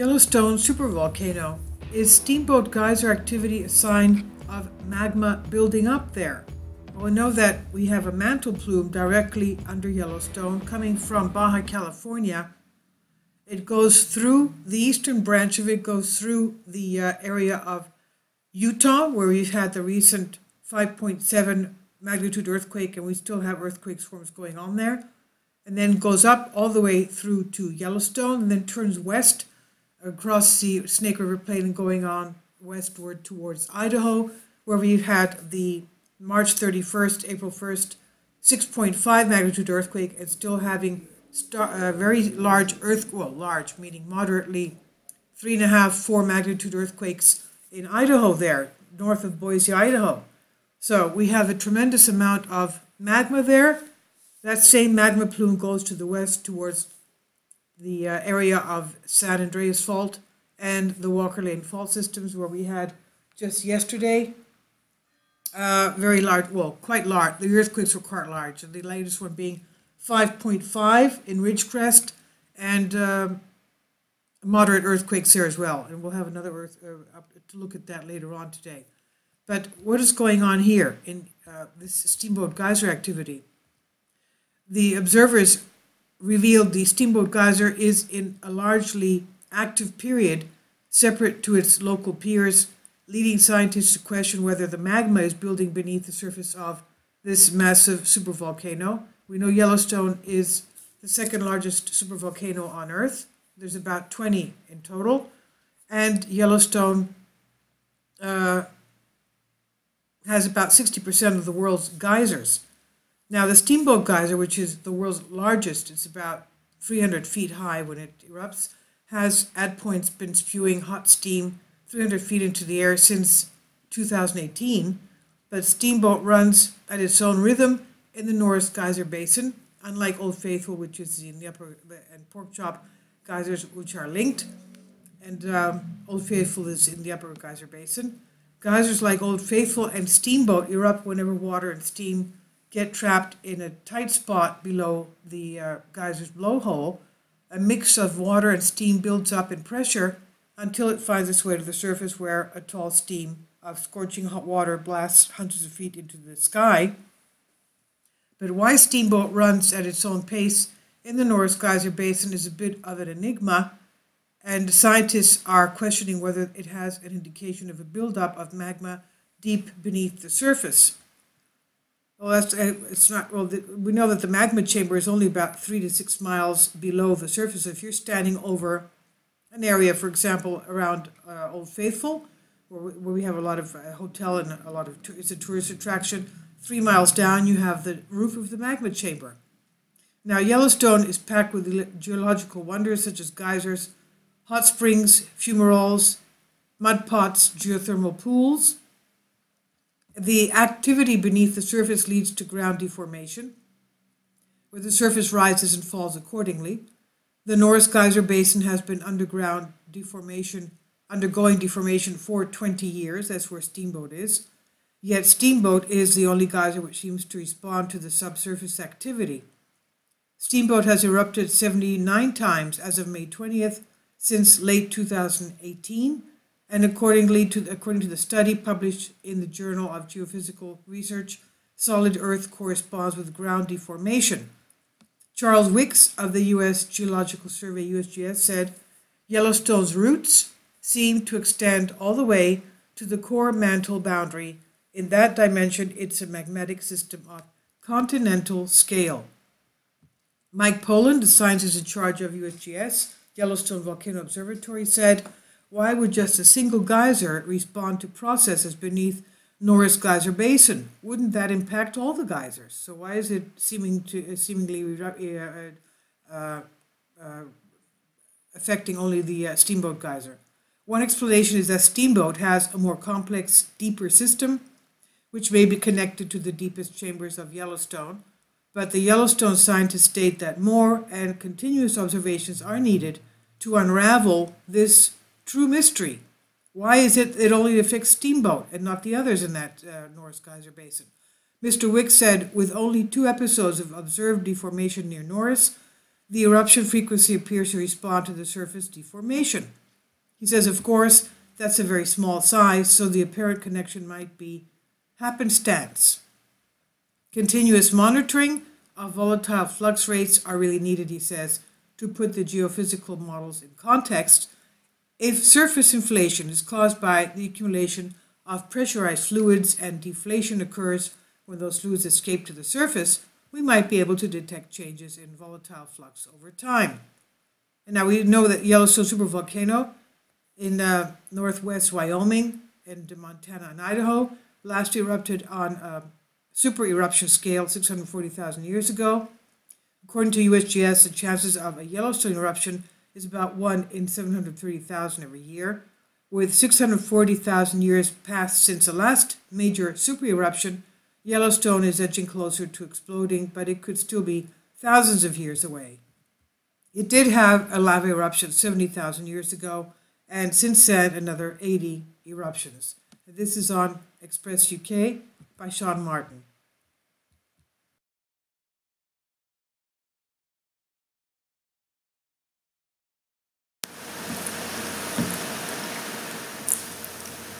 Yellowstone supervolcano. Is steamboat geyser activity a sign of magma building up there? Well, we know that we have a mantle plume directly under Yellowstone coming from Baja California. It goes through the eastern branch of it, goes through the uh, area of Utah, where we've had the recent 5.7 magnitude earthquake, and we still have earthquake swarms going on there. And then goes up all the way through to Yellowstone, and then turns west across the Snake River Plain going on westward towards Idaho, where we've had the March 31st, April 1st, 6.5 magnitude earthquake, and still having uh, very large earth, well, large meaning moderately, three and a half, four magnitude earthquakes in Idaho there, north of Boise, Idaho. So we have a tremendous amount of magma there. That same magma plume goes to the west towards the uh, area of San Andreas Fault and the Walker Lane Fault systems, where we had just yesterday uh, very large, well, quite large. The earthquakes were quite large, and the latest one being 5.5 in Ridgecrest, and um, moderate earthquakes there as well. And we'll have another earth uh, to look at that later on today. But what is going on here in uh, this steamboat geyser activity? The observers revealed the steamboat geyser is in a largely active period, separate to its local peers, leading scientists to question whether the magma is building beneath the surface of this massive supervolcano. We know Yellowstone is the second largest supervolcano on Earth. There's about 20 in total. And Yellowstone uh, has about 60% of the world's geysers. Now, the Steamboat Geyser, which is the world's largest, it's about 300 feet high when it erupts, has at points been spewing hot steam 300 feet into the air since 2018. But Steamboat runs at its own rhythm in the Norris Geyser Basin, unlike Old Faithful, which is in the upper and Pork Chop geysers, which are linked. And um, Old Faithful is in the upper geyser basin. Geysers like Old Faithful and Steamboat erupt whenever water and steam get trapped in a tight spot below the uh, geyser's blowhole. A mix of water and steam builds up in pressure until it finds its way to the surface where a tall steam of scorching hot water blasts hundreds of feet into the sky. But why Steamboat runs at its own pace in the Norris Geyser Basin is a bit of an enigma, and scientists are questioning whether it has an indication of a buildup of magma deep beneath the surface. Well, that's uh, it's not. Well, the, we know that the magma chamber is only about three to six miles below the surface. If you're standing over an area, for example, around uh, Old Faithful, where we, where we have a lot of uh, hotel and a lot of it's a tourist attraction, Three miles down, you have the roof of the magma chamber. Now, Yellowstone is packed with geological wonders such as geysers, hot springs, fumaroles, mud pots, geothermal pools. The activity beneath the surface leads to ground deformation, where the surface rises and falls accordingly. The Norris Geyser Basin has been underground deformation, undergoing deformation for 20 years. That's where Steamboat is. Yet Steamboat is the only geyser which seems to respond to the subsurface activity. Steamboat has erupted 79 times as of May 20th since late 2018, and accordingly to, according to the study published in the Journal of Geophysical Research, solid Earth corresponds with ground deformation. Charles Wicks of the U.S. Geological Survey, USGS, said Yellowstone's roots seem to extend all the way to the core mantle boundary in that dimension, it's a magmatic system of continental scale. Mike Poland, the scientist in charge of USGS, Yellowstone Volcano Observatory, said, Why would just a single geyser respond to processes beneath Norris Geyser Basin? Wouldn't that impact all the geysers? So why is it seeming to uh, seemingly uh, uh, uh, affecting only the uh, Steamboat geyser? One explanation is that Steamboat has a more complex, deeper system which may be connected to the deepest chambers of Yellowstone, but the Yellowstone scientists state that more and continuous observations are needed to unravel this true mystery. Why is it it only affects Steamboat and not the others in that uh, Norris Geyser Basin? Mr. Wick said, with only two episodes of observed deformation near Norris, the eruption frequency appears to respond to the surface deformation. He says, of course, that's a very small size, so the apparent connection might be happenstance. Continuous monitoring of volatile flux rates are really needed, he says, to put the geophysical models in context. If surface inflation is caused by the accumulation of pressurized fluids and deflation occurs when those fluids escape to the surface, we might be able to detect changes in volatile flux over time. And now we know that Yellowstone supervolcano in uh, northwest Wyoming and Montana and Idaho last erupted on a super eruption scale 640,000 years ago. According to USGS, the chances of a Yellowstone eruption is about 1 in 730,000 every year. With 640,000 years passed since the last major super eruption, Yellowstone is edging closer to exploding, but it could still be thousands of years away. It did have a lava eruption 70,000 years ago, and since then, another 80 eruptions. This is on Express UK by Sean Martin.